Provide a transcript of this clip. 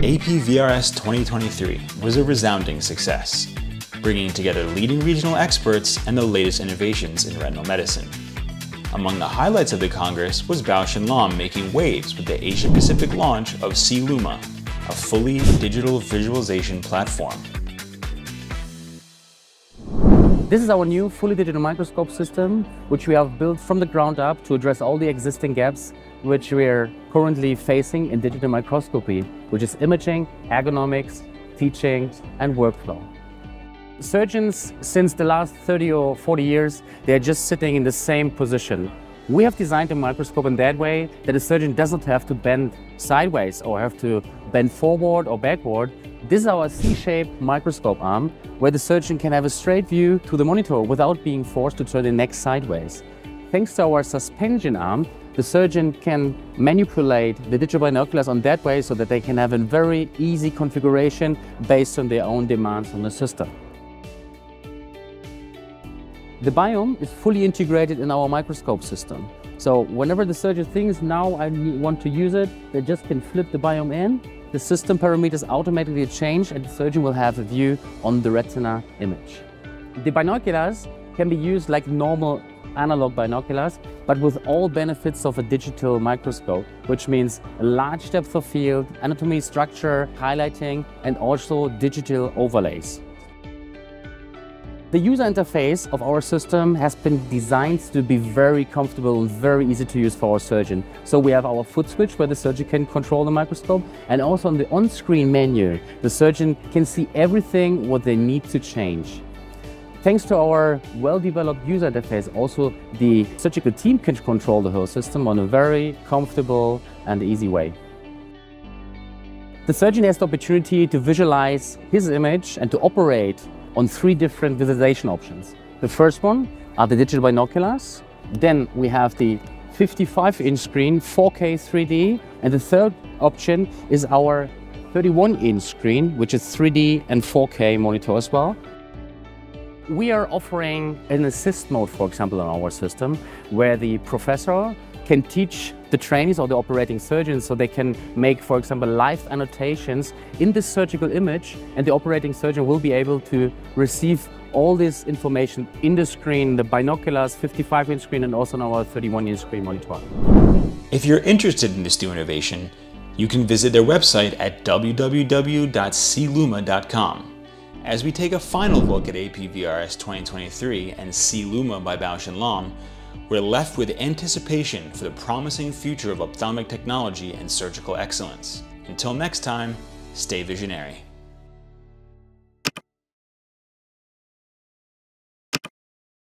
APVRS 2023 was a resounding success, bringing together leading regional experts and the latest innovations in retinal medicine. Among the highlights of the Congress was Bausch & Lomb making waves with the Asia-Pacific launch of SeeLuma, a fully digital visualization platform. This is our new fully digital microscope system, which we have built from the ground up to address all the existing gaps which we are currently facing in digital microscopy, which is imaging, ergonomics, teaching, and workflow. Surgeons, since the last 30 or 40 years, they're just sitting in the same position. We have designed a microscope in that way that a surgeon doesn't have to bend sideways or have to bend forward or backward. This is our C-shaped microscope arm where the surgeon can have a straight view to the monitor without being forced to turn the neck sideways. Thanks to our suspension arm, the surgeon can manipulate the digital binoculars on that way so that they can have a very easy configuration based on their own demands on the system. The BIOM is fully integrated in our microscope system. So whenever the surgeon thinks, now I want to use it, they just can flip the BIOM in, the system parameters automatically change and the surgeon will have a view on the retina image. The binoculars can be used like normal analog binoculars, but with all benefits of a digital microscope, which means a large depth of field, anatomy, structure, highlighting, and also digital overlays. The user interface of our system has been designed to be very comfortable and very easy to use for our surgeon. So we have our foot switch where the surgeon can control the microscope and also on the on-screen menu, the surgeon can see everything what they need to change. Thanks to our well-developed user interface, also the surgical team can control the whole system on a very comfortable and easy way. The surgeon has the opportunity to visualize his image and to operate on three different visualization options. The first one are the digital binoculars. Then we have the 55-inch screen, 4K 3D. And the third option is our 31-inch screen, which is 3D and 4K monitor as well. We are offering an assist mode, for example, on our system, where the professor can teach the trainees or the operating surgeons so they can make, for example, live annotations in this surgical image and the operating surgeon will be able to receive all this information in the screen, the binoculars, 55-inch screen and also on our 31-inch screen monitor. If you're interested in this new innovation, you can visit their website at www.seeluma.com. As we take a final look at APVRS 2023 and SeeLuma by Bausch & Lomb, we're left with anticipation for the promising future of ophthalmic technology and surgical excellence. Until next time, stay visionary.